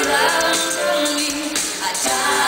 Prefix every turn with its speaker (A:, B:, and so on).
A: around me. I die.